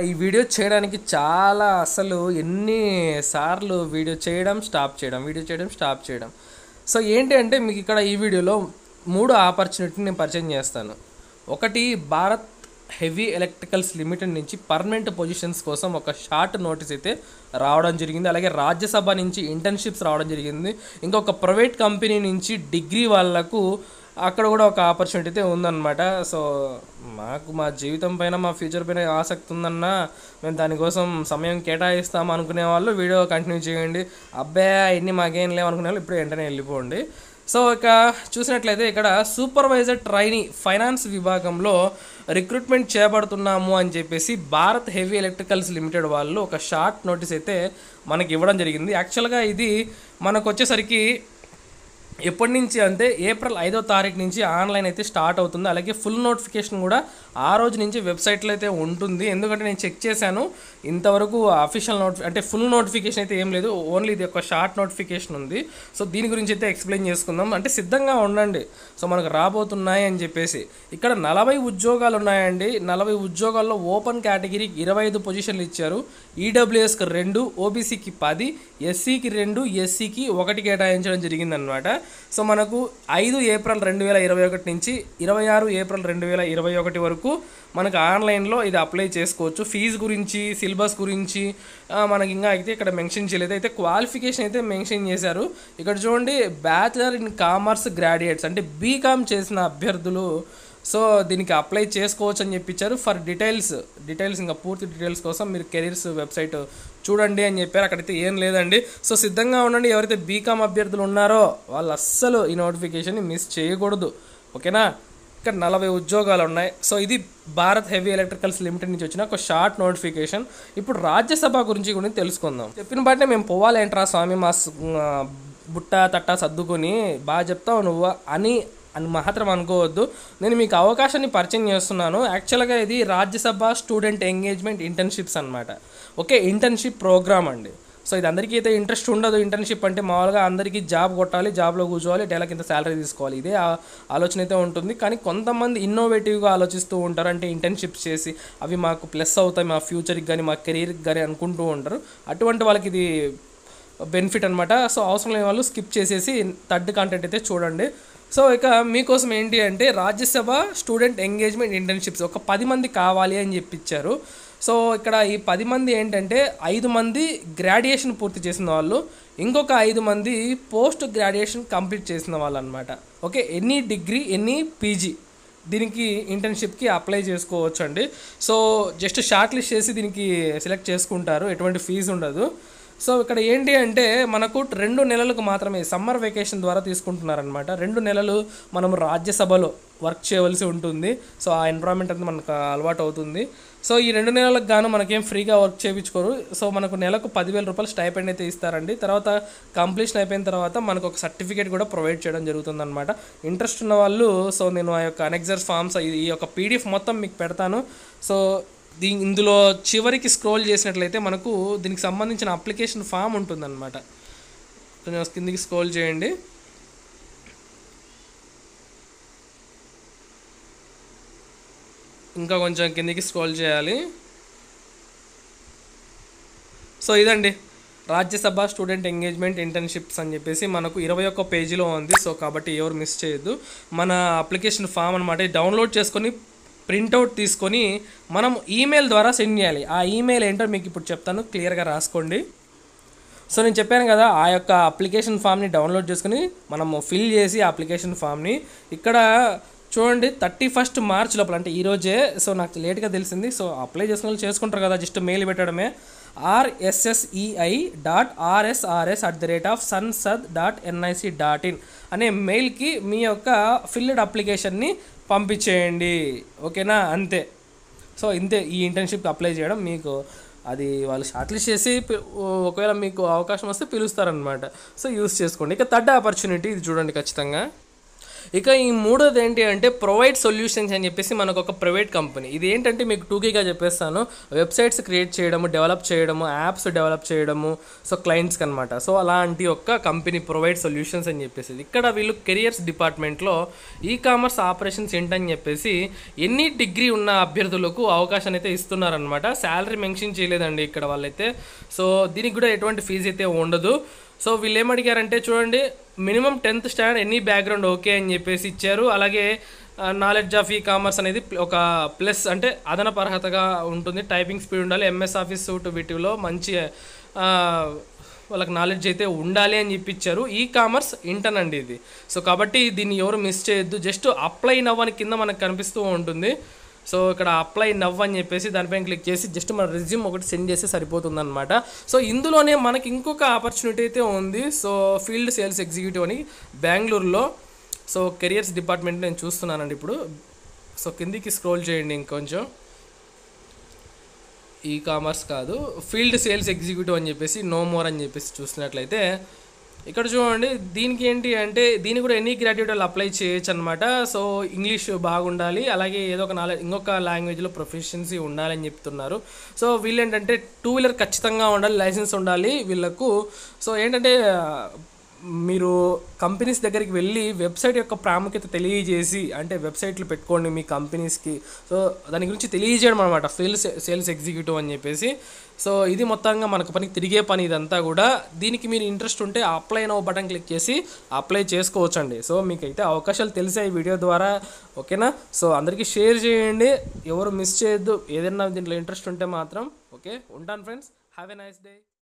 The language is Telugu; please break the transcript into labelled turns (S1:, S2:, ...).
S1: ఈ వీడియో చేయడానికి చాలా అసలు ఎన్ని సార్లు వీడియో చేయడం స్టాప్ చేయడం వీడియో చేయడం స్టాప్ చేయడం. సో ఏంటి అంటే మీకు ఇక్కడ ఈ వీడియోలో మూడు ఆపర్చునిటీని నేను పరిచయం చేస్తాను. ఒకటి భారత్ హెవీ ఎలక్ట్రికల్స్ లిమిటెడ్ నుంచి పర్మనెంట్ పొజిషన్స్ కోసం ఒక షార్ట్ నోటీస్ అయితే రావడం జరిగింది. అలాగే రాజ్యసభ నుంచి ఇంటర్న్షిప్స్ రావడం జరిగింది. ఇంకొక ప్రైవేట్ కంపెనీ నుంచి డిగ్రీ వాళ్ళకు అక్కడ కూడా ఒక ఆపర్చునిటీ అయితే ఉందన్నమాట. సో మాకు మా జీవితం పైన మా ఫ్యూచర్ పైన ఆసక్తి ఉందన్న మేము దానికోసం సమయం కేటాయిస్తాం అనుకునే వాళ్ళు వీడియో కంటిన్యూ చేయండి. అబ్బాయి ఇన్ని మాకేం లేవు అనుకునే వాళ్ళు ఇప్పుడు వెంటనే వెళ్ళిపోండి. సో ఇక చూసినట్లయితే ఇక్కడ సూపర్వైజర్ ట్రైనీ ఫైనాన్స్ విభాగంలో రిక్రూట్మెంట్ చేపడుతున్నాము అని చెప్పేసి భారత్ హెవీ ఎలక్ట్రికల్స్ లిమిటెడ్ వాళ్ళు ఒక షార్ట్ నోటీస్ అయితే మనకి ఇవ్వడం జరిగింది. యాక్చువల్గా ఇది మనకు వచ్చేసరికి ఎప్పటి నుంచి అంటే ఏప్రిల్ ఐదో తారీఖు నుంచి ఆన్లైన్ అయితే స్టార్ట్ అవుతుంది. అలాగే ఫుల్ నోటిఫికేషన్ కూడా ఆ రోజు నుంచి వెబ్సైట్లో అయితే ఉంటుంది. ఎందుకంటే నేను చెక్ చేశాను ఇంతవరకు అఫీషియల్ నోటిఫి అంటే ఫుల్ నోటిఫికేషన్ అయితే ఏం లేదు ఓన్లీ ఇది ఒక షార్ట్ నోటిఫికేషన్ ఉంది. సో దీని గురించి అయితే ఎక్స్ప్లెయిన్ చేసుకుందాం. అంటే సిద్ధంగా ఉండండి. సో మనకు రాబోతున్నాయి అని చెప్పేసి. ఇక్కడ నలభై ఉద్యోగాలు ఉన్నాయండి. నలభై ఉద్యోగాల్లో ఓపెన్ కేటగిరీకి ఇరవై ఐదు పొజిషన్లు ఇచ్చారు. ఈడబ్ల్యూఎస్కి రెండు ఓబీసీకి పది ఎస్సీకి రెండు ఎస్సీకి ఒకటి కేటాయించడం జరిగిందనమాట సో మనకు ఐదు ఏప్రిల్ రెండు వేల ఇరవై ఒకటి నుంచి ఇరవై ఆరు ఏప్రిల్ రెండు వేల ఇరవై ఒకటి వరకు మనకు ఆన్లైన్లో ఇది అప్లై చేసుకోవచ్చు. ఫీజు గురించి సిలబస్ గురించి మనకి ఇంకా అయితే ఇక్కడ మెన్షన్ చేయలేదు. అయితే క్వాలిఫికేషన్ అయితే మెన్షన్ చేశారు. ఇక్కడ చూడండి బ్యాచిలర్ ఇన్ కామర్స్ గ్రాడ్యుయేట్స్ అంటే బీకామ్ చేసిన అభ్యర్థులు సో దీనికి అప్లై చేసుకోవచ్చు అని చెప్పించారు ఫర్ డీటెయిల్స్ డీటెయిల్స్ ఇంకా పూర్తి డీటెయిల్స్ కోసం మీరు కెరీర్స్ వెబ్సైట్ చూడండి అని చెప్పారు. అక్కడైతే ఏం లేదండి. సో సిద్ధంగా ఉండండి. ఎవరైతే బీకామ్ అభ్యర్థులు ఉన్నారో వాళ్ళు అస్సలు ఈ నోటిఫికేషన్ని మిస్ చేయకూడదు. ఓకేనా? ఇక్కడ నలభై ఉద్యోగాలు ఉన్నాయి. సో ఇది భారత్ హెవీ ఎలక్ట్రికల్స్ లిమిటెడ్ నుంచి వచ్చిన ఒక షార్ట్ నోటిఫికేషన్. ఇప్పుడు రాజ్యసభ గురించి కూడా తెలుసుకుందాం. చెప్పిన బట్టే మేము పోవాలి ఏంట్రా స్వామి మా బుట్ట తట్ట సర్దుకొని బాగా చెప్తావు నువ్వు అని అని మాత్రం అనుకోవద్దు. నేను మీకు అవకాశాన్ని పరిచయం చేస్తున్నాను. యాక్చువల్గా ఇది రాజ్యసభ స్టూడెంట్ ఎంగేజ్మెంట్ ఇంటర్న్షిప్స్ అనమాట ఓకే ఇంటర్న్షిప్ ప్రోగ్రామ్ అండి. సో ఇది అందరికీ అయితే ఇంట్రెస్ట్ ఉండదు. ఇంటర్న్షిప్ అంటే మామూలుగా అందరికీ జాబ్ కొట్టాలి జాబ్లో కూర్చోవాలి డేలకి ఇంత శాలరీ తీసుకోవాలి. ఇదే ఆ- ఆలోచన అయితే ఉంటుంది. కానీ కొంతమంది ఇన్నోవేటివ్గా ఆలోచిస్తూ ఉంటారు. అంటే ఇంటర్న్షిప్స్ చేసి అవి మాకు ప్లస్ అవుతాయి మా ఫ్యూచర్కి కానీ మా కెరీర్కి కానీ అనుకుంటూ ఉంటారు. అటువంటి వాళ్ళకి ఇది బెనిఫిట్ అనమాట సో అవసరం లేని వాళ్ళు స్కిప్ చేసేసి థర్డ్ కంటెంట్ అయితే చూడండి. సో ఇక మీకోసం ఏంటి అంటే రాజ్యసభ స్టూడెంట్ ఎంగేజ్మెంట్ ఇంటర్న్షిప్స్ ఒక పది మంది కావాలి అని చెప్పించారు సో ఇక్కడ ఈ పది మంది ఏంటంటే ఐదు మంది గ్రాడ్యుయేషన్ పూర్తి చేసిన వాళ్ళు ఇంకొక ఐదు మంది పోస్ట్ గ్రాడ్యుయేషన్ కంప్లీట్ చేసిన వాళ్ళు అనమాట okay any degree any PG దీనికి ఇంటర్న్షిప్కి అప్లై చేసుకోవచ్చు అండి సో జస్ట్ షార్ట్ లిస్ట్ చేసి దీనికి సెలెక్ట్ చేసుకుంటారు ఎటువంటి ఫీజు ఉండదు. సో ఇక్కడ ఏంటి అంటే మనకు రెండు నెలలకు మాత్రమే సమ్మర్ వెకేషన్ ద్వారా తీసుకుంటున్నారనమాట రెండు నెలలు మనం రాజ్యసభలో వర్క్ చేయవలసి ఉంటుంది. సో ఆ ఎన్విరాన్మెంట్ అంతా మనకు అలవాటు అవుతుంది. సో ఈ రెండు నెలలకు గాను మనకేం ఫ్రీగా వర్క్ చేయించుకోరు. సో మనకు నెలకు పదివేల రూపాయలు స్టైపెండ్ అయితే ఇస్తారండి. తర్వాత కంప్లీషన్ అయిపోయిన తర్వాత మనకు ఒక సర్టిఫికేట్ కూడా ప్రొవైడ్ చేయడం జరుగుతుంది అనమాట ఇంట్రెస్ట్ ఉన్న వాళ్ళు సో నేను ఆ యొక్క అనెక్సర్ ఫామ్స్ ఈ యొక్క పీడిఎఫ్ మొత్తం మీకు పెడతాను. సో దీ ఇందులో చివరికి స్క్రోల్ చేసినట్లయితే మనకు దీనికి సంబంధించిన అప్లికేషన్ ఫామ్ ఉంటుందన్నమాట. కొంచెం కిందికి స్క్రోల్ చేయండి. ఇంకా కొంచెం కిందికి స్క్రోల్ చేయాలి. సో ఇదండి. రాజ్యసభ స్టూడెంట్ ఎంగేజ్మెంట్ ఇంటర్న్షిప్స్ అని చెప్పేసి మనకు ఇరవై ఒక్క పేజీలో ఉంది. సో కాబట్టి ఎవరు మిస్ చేయొద్దు. మన అప్లికేషన్ ఫామ్ అనమాట డౌన్లోడ్ చేసుకొని ప్రింట్అవుట్ తీసుకొని మనం ఈమెయిల్ ద్వారా సెండ్ చేయాలి. ఆ ఈమెయిల్ ఏంటో మీకు ఇప్పుడు చెప్తాను. క్లియర్గా రాసుకోండి. సో నేను చెప్పాను కదా ఆ యొక్క అప్లికేషన్ ఫామ్ని డౌన్లోడ్ చేసుకుని మనము ఫిల్ చేసి ఆ అప్లికేషన్ ఫామ్ని ఇక్కడ చూడండి థర్టీ ఫస్ట్ మార్చ్ లోపల అంటే ఈరోజే సో నాకు లేట్గా తెలిసింది. సో అప్లై చేసుకున్న వాళ్ళు చేసుకుంటారు కదా జస్ట్ మెయిల్ పెట్టడమే. RSSEI dot RSRS at the rate of Sansad dot NIC dot in అనే మెయిల్కి మీ యొక్క ఫిల్డ్ అప్లికేషన్ని పంపించేయండి. ఓకేనా? అంతే. సో ఇంతే ఈ ఇంటర్న్షిప్కి అప్లై చేయడం మీకు అది వాళ్ళు షార్ట్లిస్ట్ చేసి ఒకవేళ మీకు అవకాశం వస్తే పిలుస్తారనమాట సో యూస్ చేసుకోండి. ఇక థర్డ్ ఆపర్చునిటీ ఇది చూడండి ఖచ్చితంగా. ఇక ఈ మూడోది ఏంటి అంటే ప్రొవైడ్ సొల్యూషన్స్ అని చెప్పేసి మనకు ఒక ప్రైవేట్ కంపెనీ ఇది ఏంటంటే మీకు టూకీగా చెప్పేస్తాను. వెబ్సైట్స్ క్రియేట్ చేయడము డెవలప్ చేయడము యాప్స్ డెవలప్ చేయడము సో క్లయింట్స్కి అనమాట సో అలాంటి ఒక కంపెనీ ప్రొవైడ్ సొల్యూషన్స్ అని చెప్పేసి. ఇక్కడ వీళ్ళు కెరియర్స్ డిపార్ట్మెంట్లో ఈ కామర్స్ ఆపరేషన్స్ ఏంటని చెప్పేసి ఎన్ని డిగ్రీ ఉన్న అభ్యర్థులకు అవకాశాన్ని అయితే ఇస్తున్నారనమాట శాలరీ మెన్షన్ చేయలేదండి ఇక్కడ వాళ్ళైతే. సో దీనికి కూడా ఎటువంటి ఫీజు అయితే ఉండదు. సో వీళ్ళు ఏమడిగారంటే చూడండి minimum tenth standard any background okay అని చెప్పేసి ఇచ్చారు. అలాగే నాలెడ్జ్ ఆఫ్ ఈ కామర్స్ అనేది ఒక ప్లస్ అంటే అదనపు అర్హతగా ఉంటుంది. టైపింగ్ స్పీడ్ ఉండాలి ఎంఎస్ ఆఫీస్ సూట్ వీటిలో మంచి వాళ్ళకి నాలెడ్జ్ అయితే ఉండాలి అని చెప్పిచ్చారు. ఈ కామర్స్ ఇంటర్న్ అండి ఇది. సో కాబట్టి దీన్ని ఎవరు మిస్ చేయొద్దు. జస్ట్ అప్లై నవ్వని కింద మనకు కనిపిస్తూ ఉంటుంది. సో ఇక్కడ అప్లై నవ్ అని చెప్పేసి దానిపైన క్లిక్ చేసి జస్ట్ మన రెజ్యూమ్ ఒకటి సెండ్ చేస్తే సరిపోతుందన్నమాట. సో ఇందులోనే మనకి ఇంకొక ఆపర్చునిటీ అయితే ఉంది. సో ఫీల్డ్ సేల్స్ ఎగ్జిక్యూటివ్ అని బెంగళూరులో సో కెరియర్స్ డిపార్ట్మెంట్ నేను చూస్తున్నానండి ఇప్పుడు. సో కిందికి స్క్రోల్ చేయండి ఇంకొంచెం. ఈ కామర్స్ కాదు ఫీల్డ్ సేల్స్ ఎగ్జిక్యూటివ్ అని చెప్పేసి నో మోర్ అని చెప్పేసి చూసినట్లయితే ఇక్కడ చూడండి దీనికి ఏంటి అంటే దీనికి కూడా ఎన్ని గ్రాడ్యుయేట్ అప్లై చేయొచ్చు అనమాట సో ఇంగ్లీష్ బాగుండాలి అలాగే ఏదో ఒక నాలెడ్జ్ ఇంకొక లాంగ్వేజ్లో ప్రొఫెషన్సీ ఉండాలని చెప్తున్నారు. సో వీళ్ళు ఏంటంటే టూ వీలర్ ఖచ్చితంగా ఉండాలి లైసెన్స్ ఉండాలి వీళ్ళకు. సో ఏంటంటే మీరు కంపెనీస్ దగ్గరికి వెళ్ళి వెబ్సైట్ యొక్క ప్రాముఖ్యత తెలియజేసి అంటే వెబ్సైట్లు పెట్టుకోండి మీ కంపెనీస్కి. సో దాని గురించి తెలియజేయడం అనమాట సేల్స్ సేల్స్ ఎగ్జిక్యూటివ్ అని చెప్పేసి. సో ఇది మొత్తంగా మనకు పనికి తిరిగే పని ఇదంతా కూడా. దీనికి మీరు ఇంట్రెస్ట్ ఉంటే అప్లై నో బటన్ క్లిక్ చేసి అప్లై చేసుకోవచ్చండి. సో మీకు అయితే అవకాశాలు తెలిసాయి ఈ వీడియో ద్వారా. ఓకేనా? సో అందరికీ షేర్ చేయండి. ఎవరు మిస్ చేయొద్దు. ఏదైనా దీంట్లో ఇంట్రెస్ట్ ఉంటే మాత్రం. ఓకే? ఉంటాను friends. Have a nice day.